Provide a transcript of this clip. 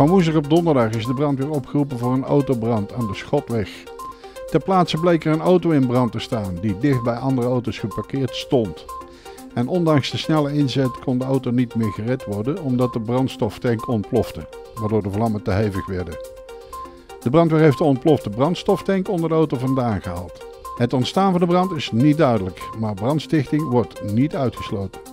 Van woensdag op donderdag is de brandweer opgeroepen voor een autobrand aan de Schotweg. Ter plaatse bleek er een auto in brand te staan die dicht bij andere auto's geparkeerd stond. En ondanks de snelle inzet kon de auto niet meer gered worden omdat de brandstoftank ontplofte, waardoor de vlammen te hevig werden. De brandweer heeft de ontplofte brandstoftank onder de auto vandaan gehaald. Het ontstaan van de brand is niet duidelijk, maar brandstichting wordt niet uitgesloten.